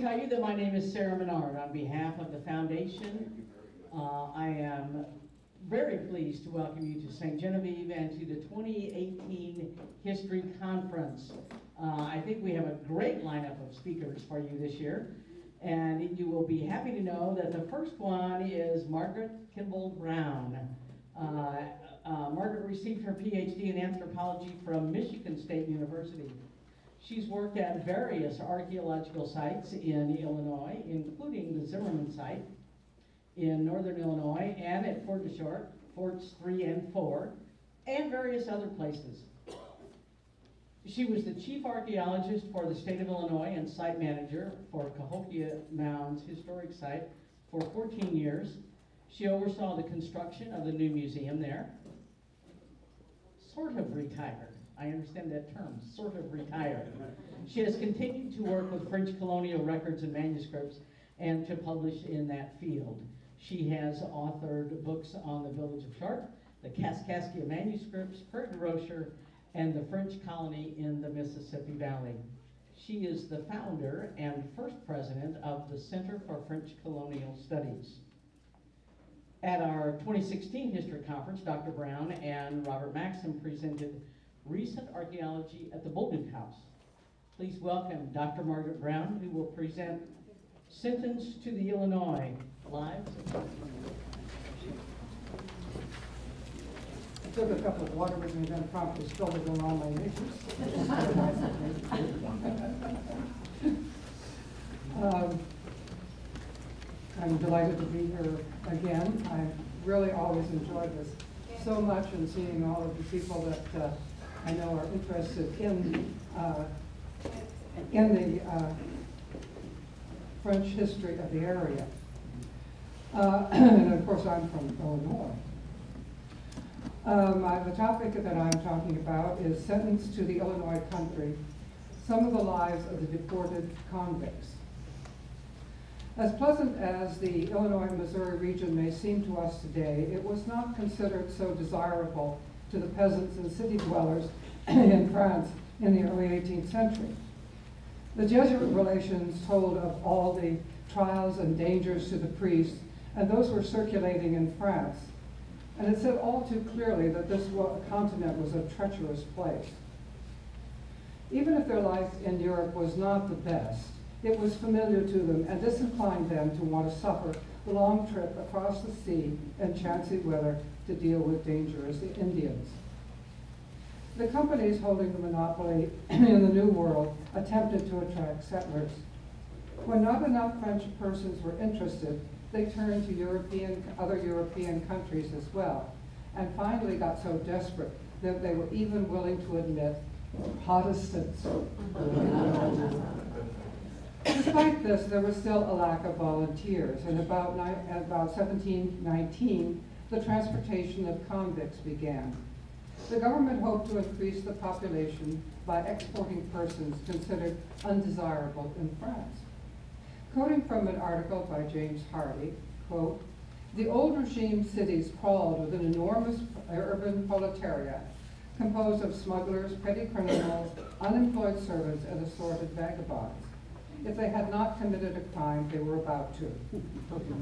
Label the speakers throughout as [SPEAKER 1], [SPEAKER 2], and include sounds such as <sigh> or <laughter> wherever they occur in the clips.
[SPEAKER 1] tell you that my name is Sarah Menard. On behalf of the foundation, uh, I am very pleased to welcome you to Ste. Genevieve and to the 2018 History Conference. Uh, I think we have a great lineup of speakers for you this year. And you will be happy to know that the first one is Margaret Kimball Brown. Uh, uh, Margaret received her PhD in anthropology from Michigan State University. She's worked at various archaeological sites in Illinois, including the Zimmerman site in northern Illinois and at Fort de Chartres, Forts 3 and 4, and various other places. She was the chief archaeologist for the state of Illinois and site manager for Cahokia Mounds Historic Site for 14 years. She oversaw the construction of the new museum there. Sort of retired. I understand that term, sort of retired. She has continued to work with French colonial records and manuscripts and to publish in that field. She has authored books on the village of Chartres, the Kaskaskia manuscripts, Kurt Rocher, and the French colony in the Mississippi Valley. She is the founder and first president of the Center for French Colonial Studies. At our 2016 History Conference, Dr. Brown and Robert Mazrim presented recent archaeology at the Bolduc House. Please welcome Dr. Margaret Brown, who will present Sentence to the Illinois Lives.
[SPEAKER 2] I took a couple of water with me, then promptly spilled it on all my knickers. <laughs> Um, I'm delighted to be here again. I really always enjoyed this so much and seeing all of the people that uh, I know are interested in, uh, in the uh, French history of the area. Uh, <clears throat> and of course, I'm from Illinois. Um, the topic that I'm talking about is Sentence to the Illinois Country, Some of the Lives of the Deported Convicts. As pleasant as the Illinois-Missouri region may seem to us today, it was not considered so desirable to the peasants and city dwellers <clears throat> in France in the early 18th century. The Jesuit relations told of all the trials and dangers to the priests, and those were circulating in France. And it said all too clearly that this continent was a treacherous place. Even if their life in Europe was not the best, it was familiar to them and disinclined them to want to suffer the long trip across the sea and chancy weather to deal with dangerous Indians. The companies holding the monopoly <clears throat> in the New World attempted to attract settlers. When not enough French persons were interested, they turned to European, other European countries as well, and finally got so desperate that they were even willing to admit Protestants. <laughs> Despite this, there was still a lack of volunteers, and about, about 1719, the transportation of convicts began. The government hoped to increase the population by exporting persons considered undesirable in France. Quoting from an article by James Hardy, quote, the old regime cities crawled with an enormous urban proletariat composed of smugglers, petty criminals, unemployed servants, and assorted vagabonds. If they had not committed a crime, they were about to. <laughs>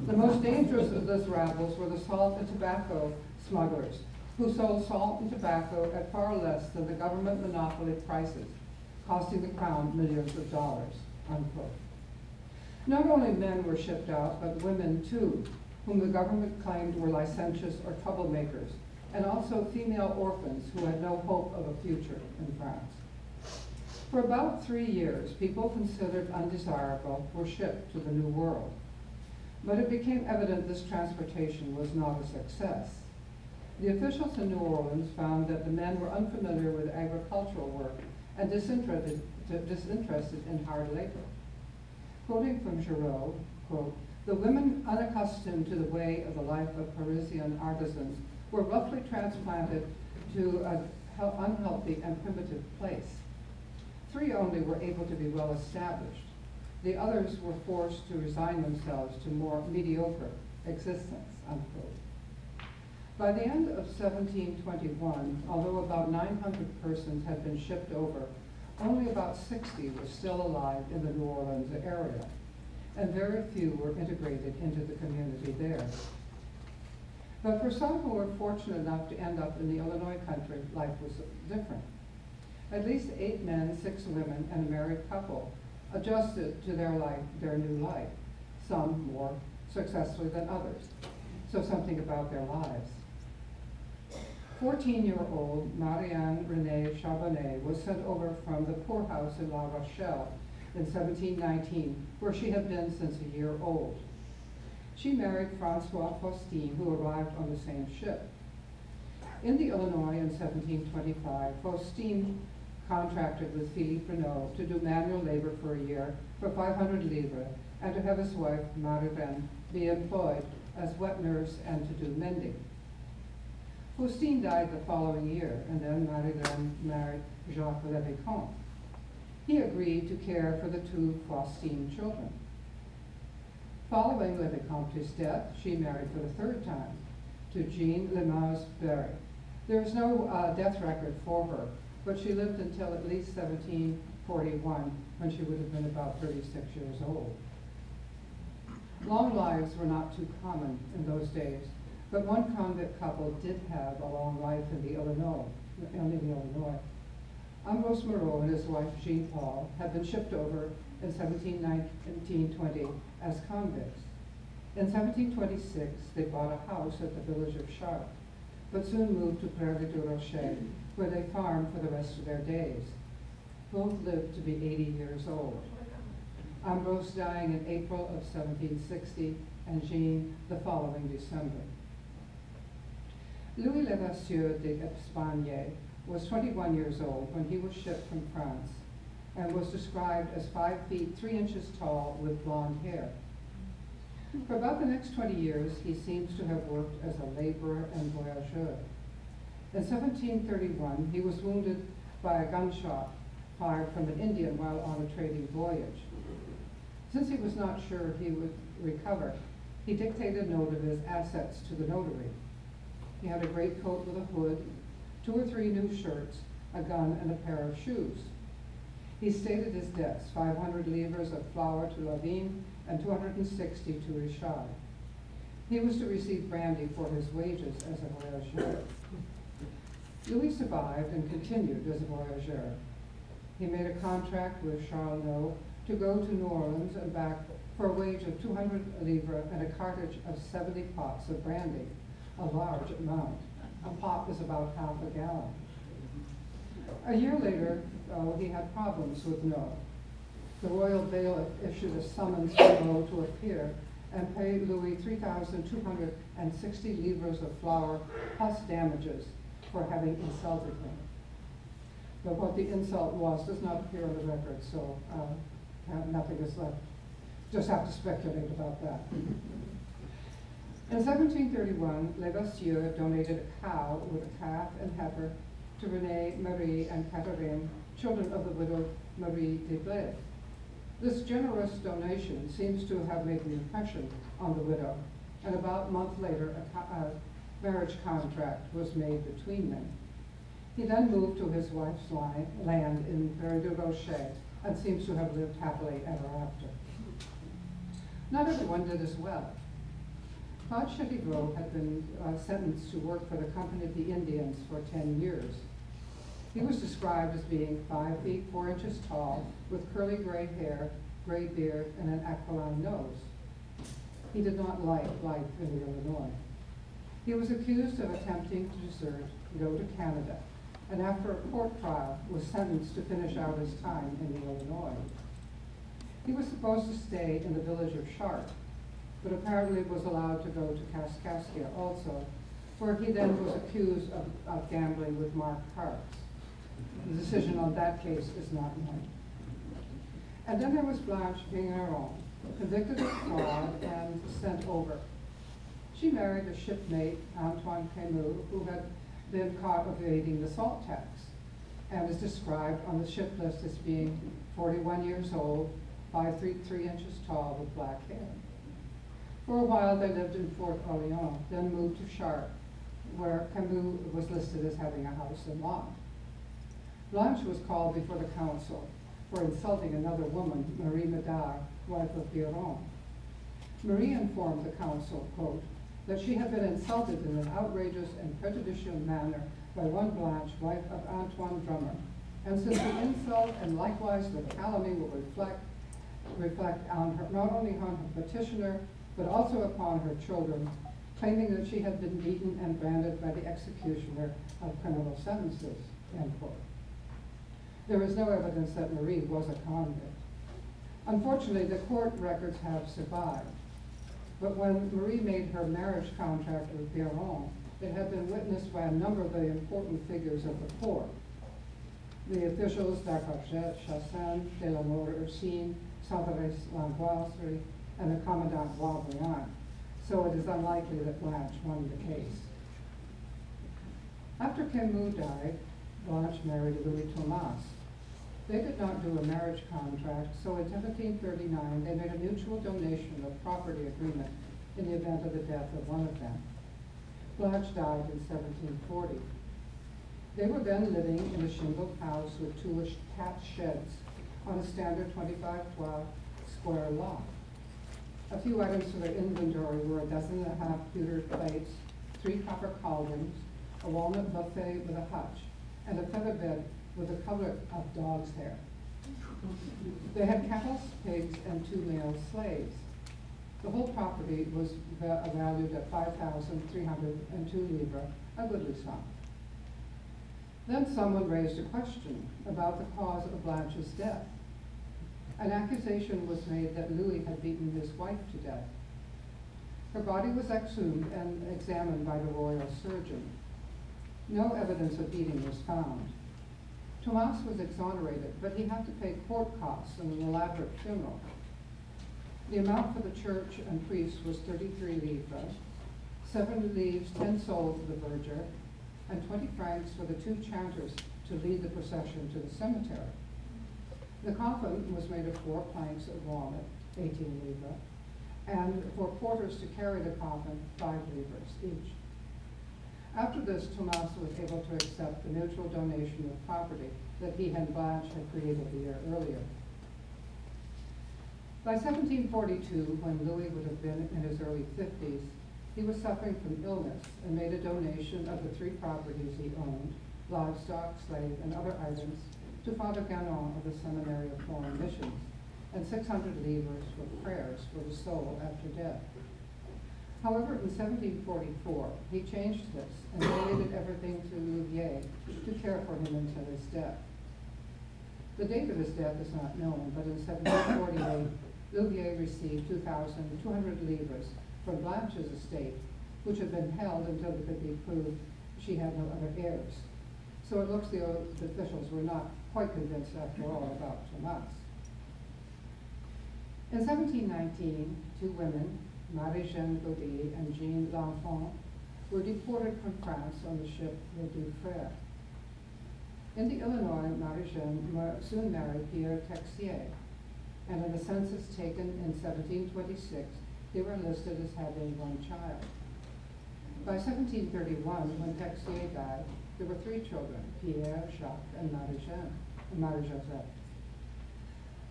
[SPEAKER 2] The most dangerous of those rabbles were the salt and tobacco smugglers, who sold salt and tobacco at far less than the government monopoly prices, costing the crown millions of dollars, unquote. Not only men were shipped out, but women too, whom the government claimed were licentious or troublemakers, and also female orphans who had no hope of a future in France. For about three years, people considered undesirable were shipped to the New World. But it became evident this transportation was not a success. The officials in New Orleans found that the men were unfamiliar with agricultural work and disinterested, disinterested in hard labor. Quoting from Giraud, quote, the women unaccustomed to the way of the life of Parisian artisans were roughly transplanted to an unhealthy and primitive place. Three only were able to be well established. The others were forced to resign themselves to more mediocre existence, unquote. By the end of 1721, although about 900 persons had been shipped over, only about 60 were still alive in the New Orleans area. and very few were integrated into the community there. But for some who were fortunate enough to end up in the Illinois country, life was different. At least eight men, six women, and a married couple adjusted to their life, their new life, some more successfully than others. So something about their lives. 14-year-old Marianne Renee Charbonnet was sent over from the poorhouse in La Rochelle in 1719, where she had been since a year old. She married Francois Faustin, who arrived on the same ship. In the Illinois in 1725, Faustin contracted with Philippe Renault to do manual labor for a year for 500 livres and to have his wife, Marie-Reine, be employed as wet nurse and to do mending. Faustin died the following year, and then Marie-Reine married Jacques Lévicomte. He agreed to care for the two Faustin children. Following Lévicomte's death, she married for the third time to Jean Lemaz Berry. There is no uh, death record for her, but she lived until at least 1741, when she would have been about 36 years old. Long lives were not too common in those days, but one convict couple did have a long life in the Illinois, in Illinois. Ambrose Moreau and his wife Jean Paul had been shipped over in 1720 as convicts. In 1726, they bought a house at the village of Chartres, but soon moved to Prairie du Rocher, where they farmed for the rest of their days. Both lived to be 80 years old. Ambrose dying in April of 1760, and Jean the following December. Louis Levasseur de Espagnier was 21 years old when he was shipped from France and was described as 5 feet 3 inches tall with blonde hair. For about the next 20 years, he seems to have worked as a laborer and voyageur. In 1731, he was wounded by a gunshot fired from an Indian while on a trading voyage. Since he was not sure he would recover, he dictated a note of his assets to the notary. He had a great coat with a hood, two or three new shirts, a gun, and a pair of shoes. He stated his debts, 500 livres of flour to Lavigne and 260 to Richard. He was to receive brandy for his wages as a voyageur. Louis survived and continued as a voyageur. He made a contract with Charles to go to New Orleans and back for a wage of 200 livres and a cartage of 70 pots of brandy, a large amount. A pot is about half a gallon. A year later, uh, he had problems with Naux. The royal bailiff issued a summons for Naux to appear and paid Louis 3,260 livres of flour plus damages for having insulted him. But what the insult was does not appear on the record, so uh, uh, nothing is left. Just have to speculate about that. <laughs> In 1731, Levasseur donated a cow with a calf and heifer to Rene, Marie, and Catherine, children of the widow Marie de Blais. This generous donation seems to have made an impression on the widow, and about a month later, a, a marriage contract was made between them. He then moved to his wife's land in Prairie Rocher and seems to have lived happily ever after. Not everyone did as well. Claude Chetivreau had been uh, sentenced to work for the Company of the Indians for 10 years. He was described as being five feet four inches tall, with curly gray hair, gray beard, and an aquiline nose. He did not like life in Illinois. He was accused of attempting to desert, and go to Canada, and after a court trial was sentenced to finish out his time in Illinois. He was supposed to stay in the village of Chartres, but apparently was allowed to go to Kaskaskia also, where he then was accused of, of gambling with Mark Parks. The decision on that case is not known. And then there was Blanche Vigneron, convicted of fraud and sent over. She married a shipmate, Antoine Camus, who had been caught evading the salt tax and is described on the ship list as being 41 years old, 5 feet 3 inches tall, with black hair. For a while, they lived in Fort Orleans, then moved to Chartres, where Camus was listed as having a house in lot. Blanche was called before the council, for insulting another woman, Marie Medard, wife of Biron. Marie informed the council, quote, that she had been insulted in an outrageous and prejudicial manner by one Blanche, wife of Antoine Drummer. And since the insult and likewise the calumny will reflect, reflect on her, not only on her petitioner, but also upon her children, claiming that she had been beaten and branded by the executioner of criminal sentences, end quote. There is no evidence that Marie was a convict. Unfortunately, the court records have survived. But when Marie made her marriage contract with Biron, it had been witnessed by a number of the important figures of the court. The officials, Darcochet, Chassin, Delamore, Ursine, Savares Langoiserie, and the Commandant Boisbriand. So it is unlikely that Blanche won the case. After Camus died, Blanche married Louis Thomas. They did not do a marriage contract, so in 1739 they made a mutual donation of property agreement in the event of the death of one of them. Blanche died in 1740. They were then living in a shingled house with two attached sheds on a standard 25-12 square lot. A few items for their inventory were a dozen and a half pewter plates, three copper cauldrons, a walnut buffet with a hutch, and a feather bed with a cover of dog's hair. They had cattle, pigs, and two male slaves. The whole property was va- valued at five thousand three hundred and two livres, a goodly sum. Then someone raised a question about the cause of Blanche's death. An accusation was made that Louis had beaten his wife to death. Her body was exhumed and examined by the royal surgeon. No evidence of beating was found. Thomas was exonerated, but he had to pay court costs and an elaborate funeral. The amount for the church and priests was thirty-three livres, seven livres, ten sols for the verger, and twenty francs for the two chanters to lead the procession to the cemetery. The coffin was made of four planks of walnut, eighteen livres, and for porters to carry the coffin, five livres each. After this, Thomas was able to accept the mutual donation of property that he and Blanche had created a year earlier. By 1742, when Louis would have been in his early 50s, he was suffering from illness and made a donation of the three properties he owned, livestock, slave, and other items, to Father Gagnon of the Seminary of Foreign Missions, and 600 livres for prayers for the soul after death. However, in 1744, he changed this and donated everything to Louvier to care for him until his death. The date of his death is not known, but in 1748, Louvier received 2,200 livres from Blanche's estate, which had been held until it could be proved she had no other heirs. So it looks the officials were not quite convinced after all about Thomas. In 1719, two women, Marie-Jeanne Gaudy and Jean L'Enfant, were deported from France on the ship Le Frères. In the Illinois, Marie-Jeanne soon married Pierre Texier, and in the census taken in 1726, they were listed as having one child. By 1731, when Texier died, there were three children, Pierre, Jacques, and Marie-Jeanne, and Marie-Joseph.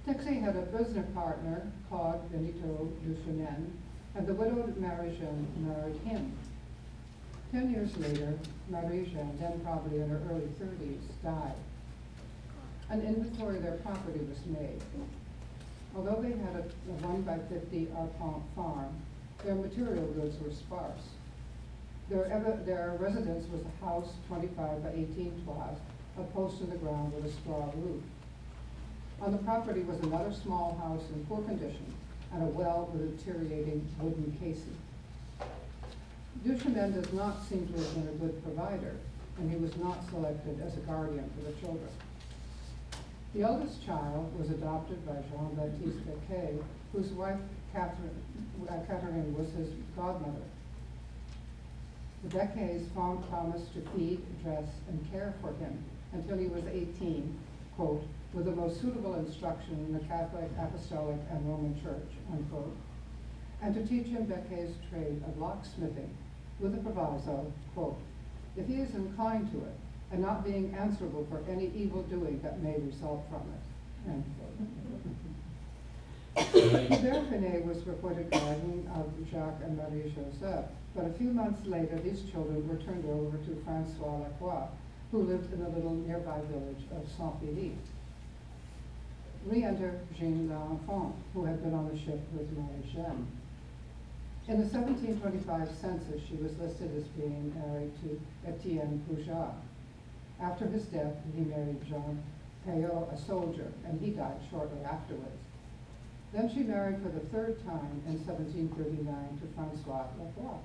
[SPEAKER 2] Texier had a business partner, Claude Benito Duchesne, and the widowed Marie-Jeanne married him. Ten years later, Marie-Jeanne, then probably in her early thirties, died. An inventory of their property was made. Although they had a a one by fifty arpent farm, their material goods were sparse. Their their residence was a house twenty-five by eighteen toises, a post in the ground with a straw roof. On the property was another small house in poor condition and a well with deteriorating wooden casing. Duchemin does not seem to have been a good provider, and he was not selected as a guardian for the children. The eldest child was adopted by Jean-Baptiste Becquet, whose wife Catherine, uh, Catherine was his godmother. The Becquets found promised to feed, dress, and care for him until he was eighteen, quote, with the most suitable instruction in the Catholic, Apostolic, and Roman Church, unquote, and to teach him Becquet's trade of locksmithing, with the proviso, quote, if he is inclined to it, and not being answerable for any evil doing that may result from it, end quote. <coughs> Verfenet was reported guardian of Jacques and Marie Joseph, but a few months later, these children were turned over to Francois Lacroix, who lived in a little nearby village of Saint-Philippe. Re-enter Jean L'Enfant, who had been on the ship with Marie Jeanne. In the 1725 census, she was listed as being married to Etienne Poujat. After his death, he married Jean Payot, a soldier, and he died shortly afterwards. Then she married for the third time in 1739 to Francois Lacroix.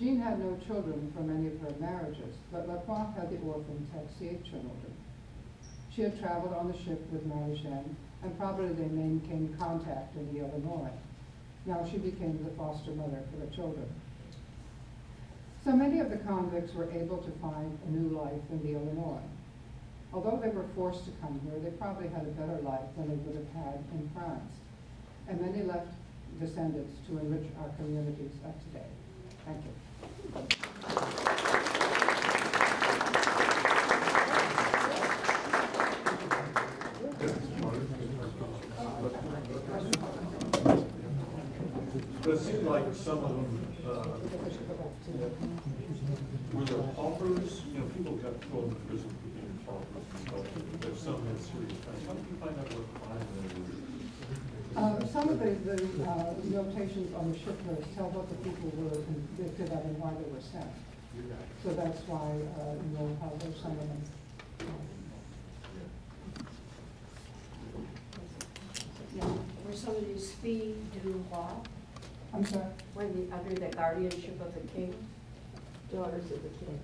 [SPEAKER 2] Jean had no children from any of her marriages, but Lacroix had the orphan Texier children. She had traveled on the ship with Marie Jeanne, and probably they maintained contact in the Illinois. Now she became the foster mother for the children. So many of the convicts were able to find a new life in the Illinois. Although they were forced to come here, they probably had a better life than they would have had in France. And many left descendants to enrich our communities of today. Thank you.
[SPEAKER 3] But it seemed like some of them, uh, were there paupers, you know, people got thrown in prison for being paupers but some had serious crimes. How did you find out what crime they were?
[SPEAKER 2] Uh, some of the, the uh, notations on the ship list tell what the people were convicted of and why they were sent. So that's why, uh, you know, how there's some of them. Yeah,
[SPEAKER 4] Were some of these filles du roi,
[SPEAKER 2] I'm sorry.
[SPEAKER 4] were they under the guardianship of the king? Daughters of the king.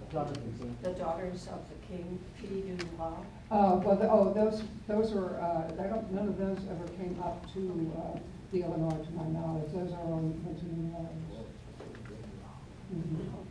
[SPEAKER 4] The daughters of the king, filles du roi?
[SPEAKER 2] Uh, well, the- oh, those, those were, uh, I don't, none of those ever came up to, uh, the Illinois, to my knowledge. Those are all went to New Orleans. Mhm.